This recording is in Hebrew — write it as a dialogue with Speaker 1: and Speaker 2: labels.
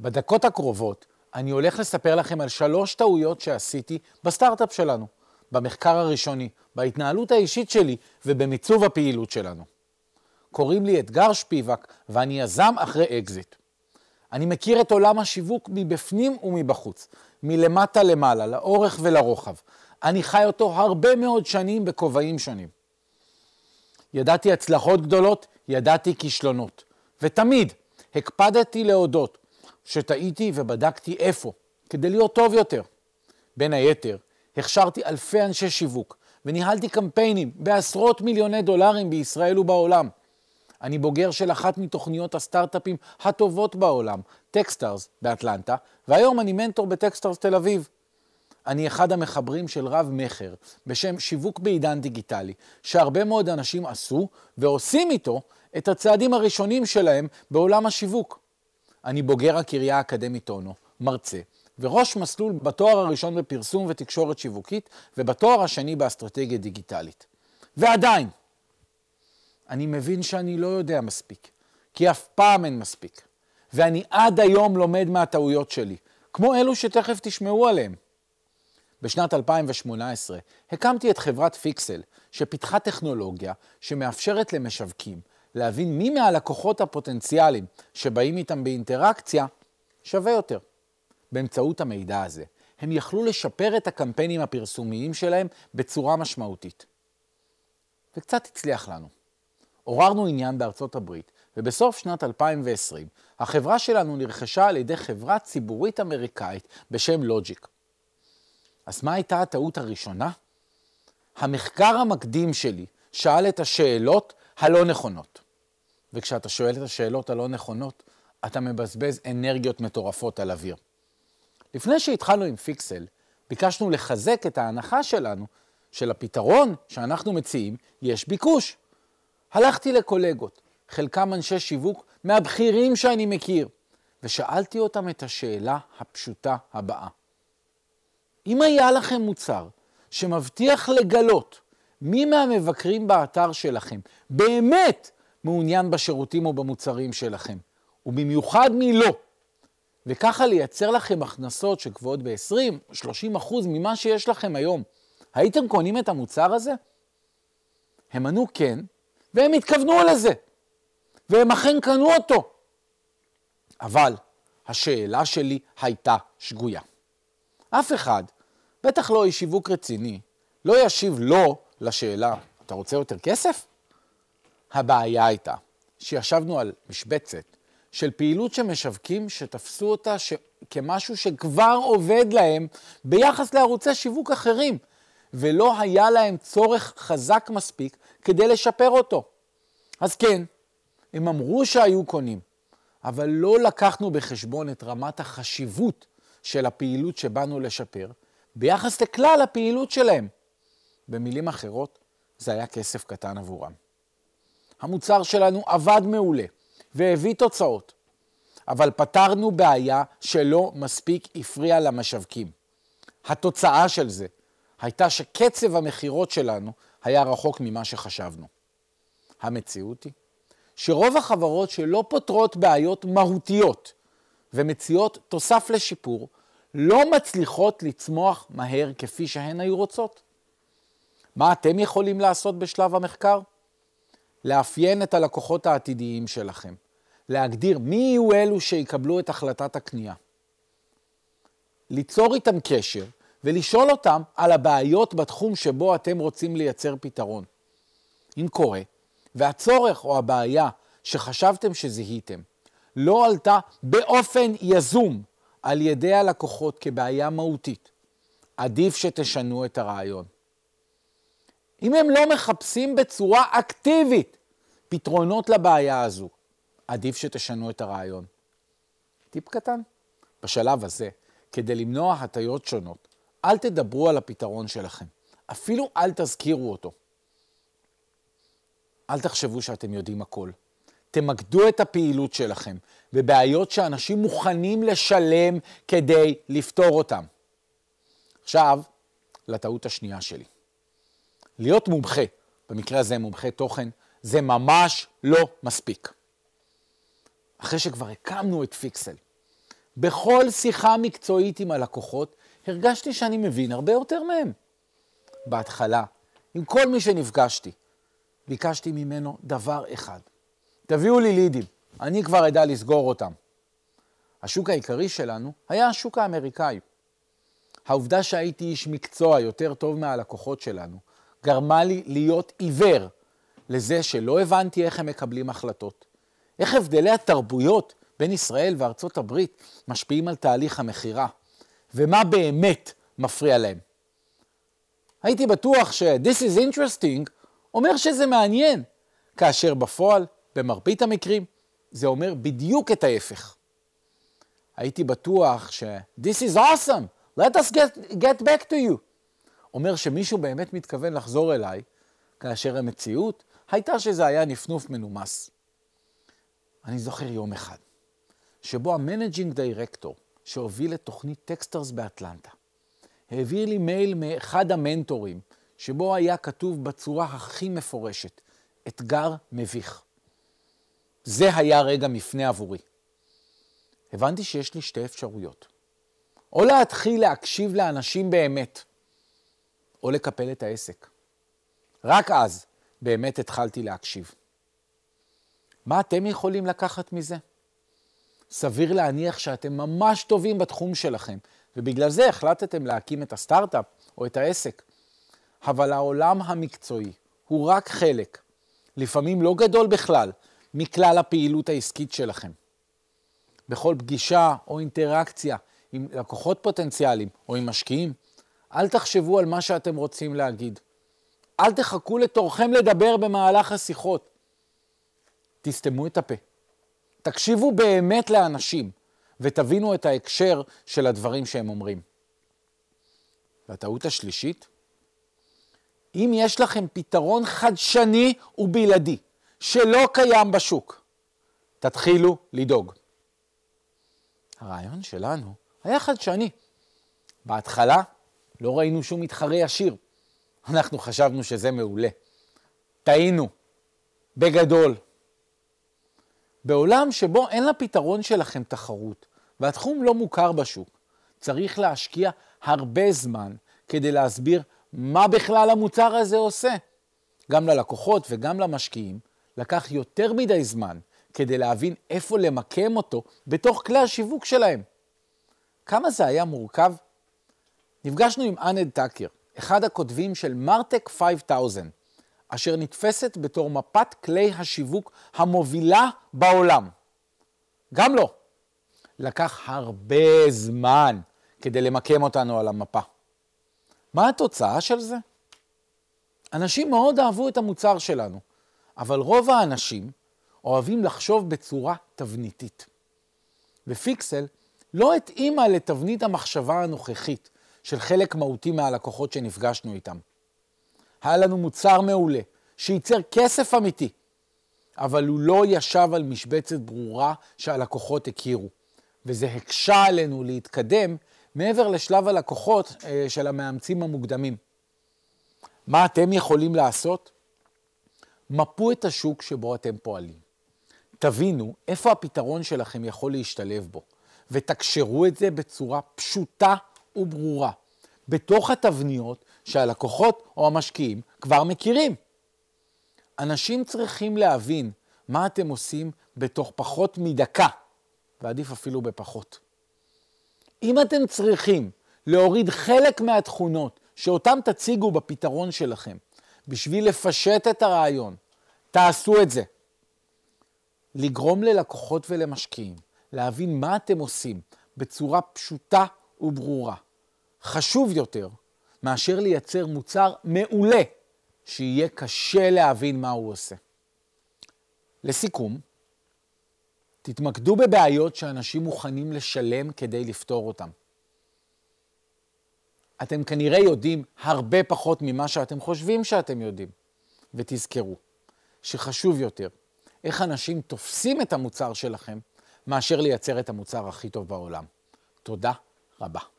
Speaker 1: בדקות הקרובות אני הולך לספר לכם על שלוש טעויות שעשיתי בסטארט-אפ שלנו, במחקר הראשוני, בהתנהלות האישית שלי ובמיצוב הפעילות שלנו. קוראים לי אתגר שפיבק ואני יזם אחרי אקזיט. אני מכיר את עולם השיווק מבפנים ומבחוץ, מלמטה למעלה, לאורך ולרוחב. אני חי אותו הרבה מאוד שנים בכובעים שונים. ידעתי הצלחות גדולות, ידעתי כישלונות. ותמיד הקפדתי להודות שטעיתי ובדקתי איפה, כדי להיות טוב יותר. בין היתר, הכשרתי אלפי אנשי שיווק וניהלתי קמפיינים בעשרות מיליוני דולרים בישראל ובעולם. אני בוגר של אחת מתוכניות הסטארט-אפים הטובות בעולם, Techstars באטלנטה, והיום אני מנטור ב Techstars תל אביב. אני אחד המחברים של רב-מכר בשם שיווק בעידן דיגיטלי, שהרבה מאוד אנשים עשו ועושים איתו את הצעדים הראשונים שלהם בעולם השיווק. אני בוגר הקריה האקדמית אונו, מרצה, וראש מסלול בתואר הראשון בפרסום ותקשורת שיווקית, ובתואר השני באסטרטגיה דיגיטלית. ועדיין, אני מבין שאני לא יודע מספיק, כי אף פעם אין מספיק. ואני עד היום לומד מהטעויות שלי, כמו אלו שתכף תשמעו עליהם. בשנת 2018 הקמתי את חברת פיקסל, שפיתחה טכנולוגיה שמאפשרת למשווקים להבין מי מהלקוחות הפוטנציאליים שבאים איתם באינטראקציה שווה יותר. באמצעות המידע הזה, הם יכלו לשפר את הקמפיינים הפרסומיים שלהם בצורה משמעותית. וקצת הצליח לנו. עוררנו עניין בארצות הברית, ובסוף שנת 2020 החברה שלנו נרכשה על ידי חברה ציבורית אמריקאית בשם לוג'יק. אז מה הייתה הטעות הראשונה? המחקר המקדים שלי שאל את השאלות הלא נכונות. וכשאתה שואל את השאלות הלא נכונות, אתה מבזבז אנרגיות מטורפות על אוויר. לפני שהתחלנו עם פיקסל, ביקשנו לחזק את ההנחה שלנו שלפתרון שאנחנו מציעים יש ביקוש. הלכתי לקולגות, חלקם אנשי שיווק מהבכירים שאני מכיר, ושאלתי אותם את השאלה הפשוטה הבאה: אם היה לכם מוצר שמבטיח לגלות מי מהמבקרים באתר שלכם באמת מעוניין בשירותים או במוצרים שלכם, ובמיוחד מי לא, וככה לייצר לכם הכנסות שגבוהות ב-20 או 30 אחוז ממה שיש לכם היום, הייתם קונים את המוצר הזה? הם ענו כן, והם התכוונו לזה, והם אכן קנו אותו. אבל השאלה שלי הייתה שגויה. אף אחד, בטח לא איש שיווק רציני, לא ישיב לא לשאלה, אתה רוצה יותר כסף? הבעיה הייתה שישבנו על משבצת של פעילות שמשווקים שתפסו אותה ש... כמשהו שכבר עובד להם ביחס לערוצי שיווק אחרים, ולא היה להם צורך חזק מספיק כדי לשפר אותו. אז כן, הם אמרו שהיו קונים, אבל לא לקחנו בחשבון את רמת החשיבות של הפעילות שבאנו לשפר ביחס לכלל הפעילות שלהם. במילים אחרות, זה היה כסף קטן עבורם. המוצר שלנו עבד מעולה והביא תוצאות, אבל פתרנו בעיה שלא מספיק הפריעה למשווקים. התוצאה של זה הייתה שקצב המכירות שלנו היה רחוק ממה שחשבנו. המציאות היא שרוב החברות שלא פותרות בעיות מהותיות ומציעות תוסף לשיפור, לא מצליחות לצמוח מהר כפי שהן היו רוצות. מה אתם יכולים לעשות בשלב המחקר? לאפיין את הלקוחות העתידיים שלכם, להגדיר מי יהיו אלו שיקבלו את החלטת הקנייה. ליצור איתם קשר ולשאול אותם על הבעיות בתחום שבו אתם רוצים לייצר פתרון. אם קורה, והצורך או הבעיה שחשבתם שזיהיתם לא עלתה באופן יזום על ידי הלקוחות כבעיה מהותית, עדיף שתשנו את הרעיון. אם הם לא מחפשים בצורה אקטיבית פתרונות לבעיה הזו, עדיף שתשנו את הרעיון. טיפ קטן, בשלב הזה, כדי למנוע הטיות שונות, אל תדברו על הפתרון שלכם, אפילו אל תזכירו אותו. אל תחשבו שאתם יודעים הכל. תמקדו את הפעילות שלכם בבעיות שאנשים מוכנים לשלם כדי לפתור אותם. עכשיו, לטעות השנייה שלי. להיות מומחה, במקרה הזה מומחה תוכן, זה ממש לא מספיק. אחרי שכבר הקמנו את פיקסל, בכל שיחה מקצועית עם הלקוחות, הרגשתי שאני מבין הרבה יותר מהם. בהתחלה, עם כל מי שנפגשתי, ביקשתי ממנו דבר אחד, תביאו לי לידים, אני כבר אדע לסגור אותם. השוק העיקרי שלנו היה השוק האמריקאי. העובדה שהייתי איש מקצוע יותר טוב מהלקוחות שלנו, גרמה לי להיות עיוור לזה שלא הבנתי איך הם מקבלים החלטות, איך הבדלי התרבויות בין ישראל וארצות הברית משפיעים על תהליך המכירה, ומה באמת מפריע להם. הייתי בטוח ש-this is interesting אומר שזה מעניין, כאשר בפועל, במרבית המקרים, זה אומר בדיוק את ההפך. הייתי בטוח ש-this is awesome, let us get, get back to you. אומר שמישהו באמת מתכוון לחזור אליי, כאשר המציאות הייתה שזה היה נפנוף מנומס. אני זוכר יום אחד, שבו ה managing director שהוביל את תוכנית Techstars באטלנטה, העביר לי מייל מאחד המנטורים, שבו היה כתוב בצורה הכי מפורשת, אתגר מביך. זה היה רגע מפנה עבורי. הבנתי שיש לי שתי אפשרויות. או להתחיל להקשיב לאנשים באמת, או לקפל את העסק. רק אז באמת התחלתי להקשיב. מה אתם יכולים לקחת מזה? סביר להניח שאתם ממש טובים בתחום שלכם, ובגלל זה החלטתם להקים את הסטארט-אפ או את העסק. אבל העולם המקצועי הוא רק חלק, לפעמים לא גדול בכלל, מכלל הפעילות העסקית שלכם. בכל פגישה או אינטראקציה עם לקוחות פוטנציאליים או עם משקיעים, אל תחשבו על מה שאתם רוצים להגיד. אל תחכו לתורכם לדבר במהלך השיחות. תסתמו את הפה. תקשיבו באמת לאנשים ותבינו את ההקשר של הדברים שהם אומרים. והטעות השלישית, אם יש לכם פתרון חדשני ובלעדי שלא קיים בשוק, תתחילו לדאוג. הרעיון שלנו היה חדשני. בהתחלה לא ראינו שום מתחרה ישיר. אנחנו חשבנו שזה מעולה. טעינו. בגדול. בעולם שבו אין לפתרון שלכם תחרות, והתחום לא מוכר בשוק, צריך להשקיע הרבה זמן כדי להסביר מה בכלל המוצר הזה עושה. גם ללקוחות וגם למשקיעים לקח יותר מדי זמן כדי להבין איפה למקם אותו בתוך כלי השיווק שלהם. כמה זה היה מורכב? נפגשנו עם אננד ת'אקר, אחד הכותבים של MarTech 5000, אשר נתפסת בתור מפת כלי השיווק המובילה בעולם. גם לא. לקח הרבה זמן כדי למקם אותנו על המפה. מה התוצאה של זה? אנשים מאוד אהבו את המוצר שלנו, אבל רוב האנשים אוהבים לחשוב בצורה תבניתית. ופיקסל לא התאימה לתבנית המחשבה הנוכחית של חלק מהותי מהלקוחות שנפגשנו איתם. היה לנו מוצר מעולה, שייצר כסף אמיתי, אבל הוא לא ישב על משבצת ברורה שהלקוחות הכירו, וזה הקשה עלינו להתקדם מעבר לשלב הלקוחות אה, של המאמצים המוקדמים. מה אתם יכולים לעשות? מפו את השוק שבו אתם פועלים. תבינו איפה הפתרון שלכם יכול להשתלב בו, ותקשרו את זה בצורה פשוטה וברורה, בתוך התבניות שהלקוחות או המשקיעים כבר מכירים. אנשים צריכים להבין מה אתם עושים בתוך פחות מדקה, ועדיף אפילו בפחות. אם אתם צריכים להוריד חלק מהתכונות שאותן תציגו בפתרון שלכם, בשביל לפשט את הרעיון, תעשו את זה. לגרום ללקוחות ולמשקיעים להבין מה אתם עושים בצורה פשוטה וברורה. חשוב יותר מאשר לייצר מוצר מעולה שיהיה קשה להבין מה הוא עושה. לסיכום, תתמקדו בבעיות שאנשים מוכנים לשלם כדי לפתור אותן. אתם כנראה יודעים הרבה פחות ממה שאתם חושבים שאתם יודעים. ותזכרו שחשוב יותר איך אנשים תופסים את המוצר שלכם מאשר לייצר את המוצר הכי טוב בעולם. תודה là-bas.